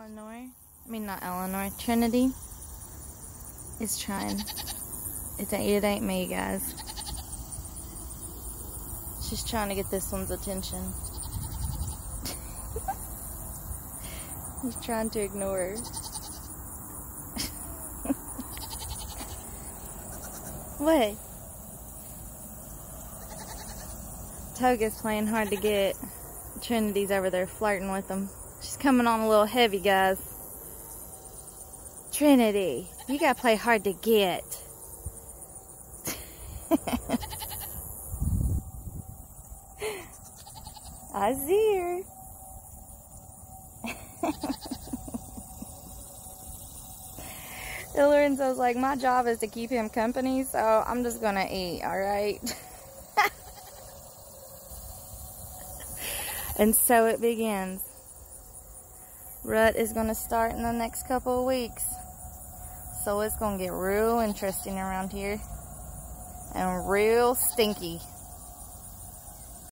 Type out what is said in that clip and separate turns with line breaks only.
Eleanor, I mean not Eleanor, Trinity is trying. It ain't, it ain't me, guys. She's trying to get this one's attention. He's trying to ignore her. what? Toga's playing hard to get. Trinity's over there flirting with him. She's coming on a little heavy, guys. Trinity, you gotta play hard to get. I see her. Lorenzo's like, my job is to keep him company, so I'm just gonna eat, alright? and so it begins. Rut is gonna start in the next couple of weeks. So it's gonna get real interesting around here. And real stinky.